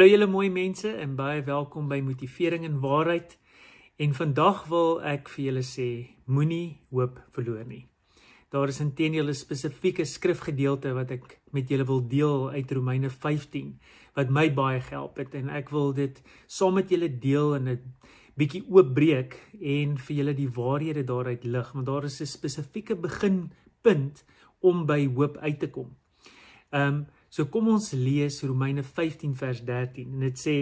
Hallo julle mooi mense en baie welkom by Motivering en Waarheid. En vandag wil ek vir julle sê, moenie hoop verloor nie. Daar is intedeel 'n spesifieke skrifgedeelte wat ek met julle wil deel uit Romeine 15 wat my baie gehelp het en ek wil dit saam met julle deel en dit bietjie oopbreek en vir julle die waarhede daaruit lig, want daar is 'n spesifieke beginpunt om by hoop uit te kom. Ehm um, So kom ons lees Romeine 15 vers 13 en dit sê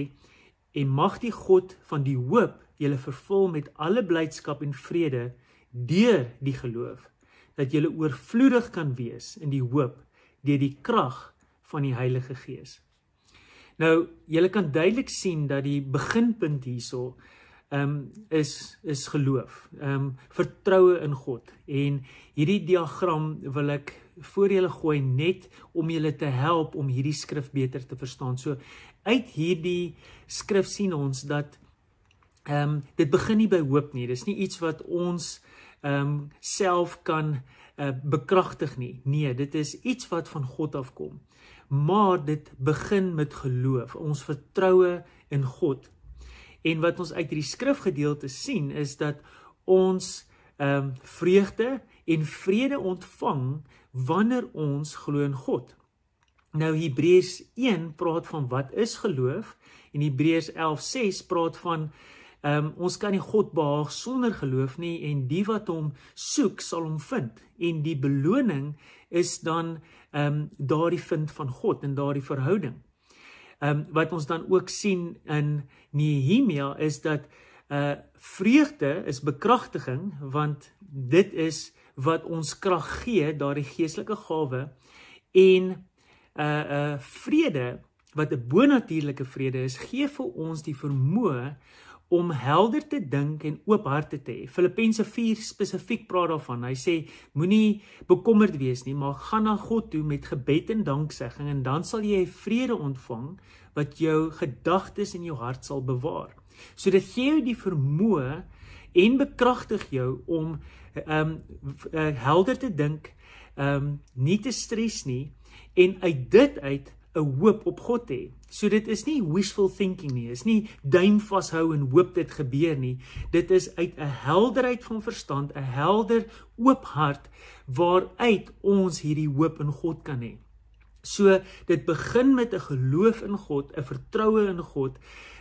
en mag die God van die hoop julle vervul met alle blydskap en vrede deur die geloof dat julle oorvloedig kan wees in die hoop deur die krag van die Heilige Gees. Nou, julle kan duidelik sien dat die beginpunt hierso ehm um, is is geloof. Ehm um, vertroue in God. En hierdie diagram wil ek voor julle gooi net om julle te help om hierdie skrif beter te verstaan. So uit hierdie skrif sien ons dat ehm um, dit begin nie by hoop nie. Dis nie iets wat ons ehm um, self kan uh, bekragtig nie. Nee, dit is iets wat van God afkom. Maar dit begin met geloof. Ons vertroue in God En wat ons uit hierdie skrifgedeelte sien is dat ons ehm um, vreugde en vrede ontvang wanneer ons glo in God. Nou Hebreërs 1 praat van wat is geloof en Hebreërs 11:6 praat van um, ons kan nie God behaag sonder geloof nie en die wat hom soek sal hom vind en die beloning is dan ehm um, daardie vind van God en daardie verhouding. Ehm um, wat ons dan ook sien in Nehemia is dat uh vreugde is bekragtiging want dit is wat ons krag gee daardie geestelike gawe en uh uh vrede wat 'n bonatuurlike vrede is gee vir ons die vermoë om helder te dink en oop harte te hê. Filippense 4 spesifiek praat daarvan. Hy sê moenie bekommerd wees nie, maar gaan na God toe met gebed en danksegging en dan sal jy vrede ontvang wat jou gedagtes en jou hart sal bewaar. So dit gee jou die vermoë en bekragtig jou om ehm um, helder te dink, ehm um, nie te stres nie en uit dit uit 'n hoop op God hê. So dit is nie wishful thinking nie, is nie duim vashou en hoop dit gebeur nie. Dit is uit 'n helderheid van verstand, 'n helder oop hart waaruit ons hierdie hoop in God kan hê. So dit begin met 'n geloof in God, 'n vertroue in God.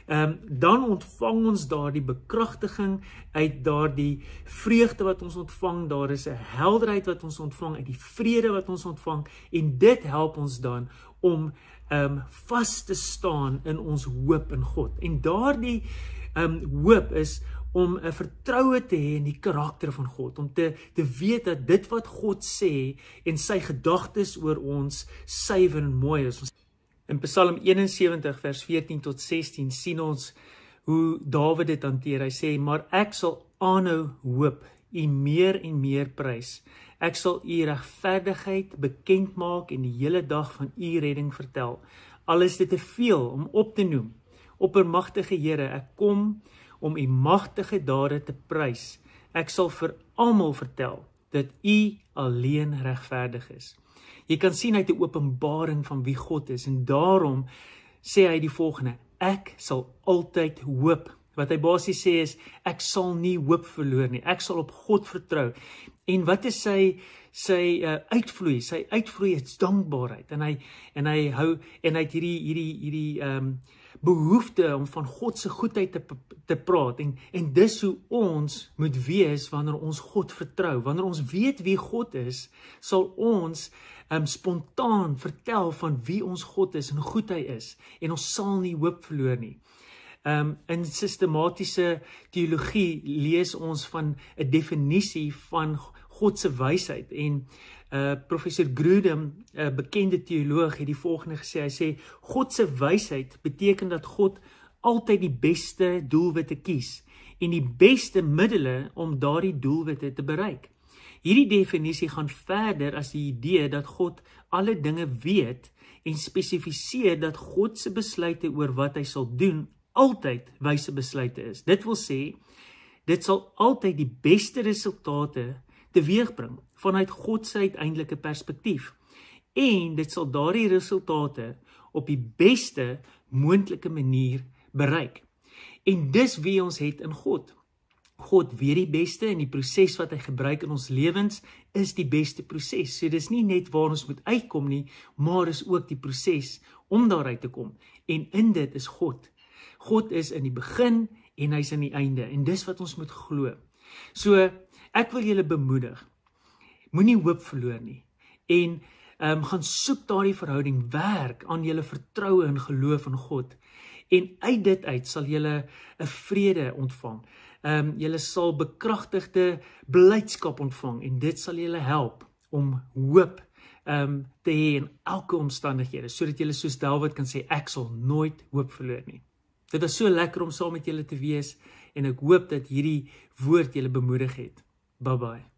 Ehm um, dan ontvang ons daardie bekragtiging uit daardie vreugde wat ons ontvang. Daar is 'n helderheid wat ons ontvang uit die vrede wat ons ontvang en dit help ons dan om ehm um, vas te staan in ons hoop in God. En daardie um, hoop is om 'n vertroue te hê in die karakter van God, om te te weet dat dit wat God sê en sy gedagtes oor ons suiwer en mooi is. In Psalm 71 vers 14 tot 16 sien ons hoe Dawid dit hanteer. Hy sê: "Maar ek sal aanhou hoop, U meer en meer prys. Ek sal U regverdigheid bekend maak en die hele dag van U redding vertel. Al is dit te veel om op te noem. Oppermagtige Here, ek kom om U magtige dade te prys. Ek sal vir almal vertel dat U alleen regverdig is." Jy kan sien uit 'n openbaring van wie God is en daarom sê hy die volgende: Ek sal altyd hoop. Wat hy basies sê is ek sal nie hoop verloor nie. Ek sal op God vertrou. En wat is sy sy uh, uitvloei? Sy uitvloei is dankbaarheid. En hy en hy hou en hy het hierdie hierdie hierdie ehm um, behoefte om van God se goedheid te te praat en en dis hoe ons moet wees wanneer ons God vertrou. Wanneer ons weet wie God is, sal ons um spontaan vertel van wie ons God is en hoe goed hy is en ons sal nie hoop verloor nie. Um in sistematiese teologie lees ons van 'n definisie van God se wysheid en uh professor Grudem, 'n uh, bekende teoloog, het die volgende gesê. Hy sê God se wysheid beteken dat God altyd die beste doelwitte kies en die beste middele om daardie doelwitte te bereik. Hierdie definisie gaan verder as die idee dat God alle dinge weet en spesifiseer dat God se besluite oor wat hy sal doen altyd wyse besluite is. Dit wil sê dit sal altyd die beste resultate teweegbring vanuit God se uiteindelike perspektief. En dit sal daardie resultate op die beste moontlike manier bereik. En dis wie ons het in God. God weet die beste en die proses wat hy gebruik in ons lewens is die beste proses. So dis nie net waar ons moet uitkom nie, maar is ook die proses om daaruit te kom. En in dit is God. God is in die begin en hy's aan die einde en dis wat ons moet glo. So ek wil julle bemoedig. Moenie hoop verloor nie. En ehm um, gaan soek daardie verhouding, werk aan julle vertroue en geloof in God. En uit dit uit sal julle 'n vrede ontvang ehm um, julle sal bekragtigde blydskap ontvang en dit sal julle help om hoop ehm um, te hê in elke omstandighede sodat julle soos Dawid kan sê ek sal nooit hoop verloor nie. Dit was so lekker om saam met julle te wees en ek hoop dat hierdie woord julle bemoedig het. Bye bye.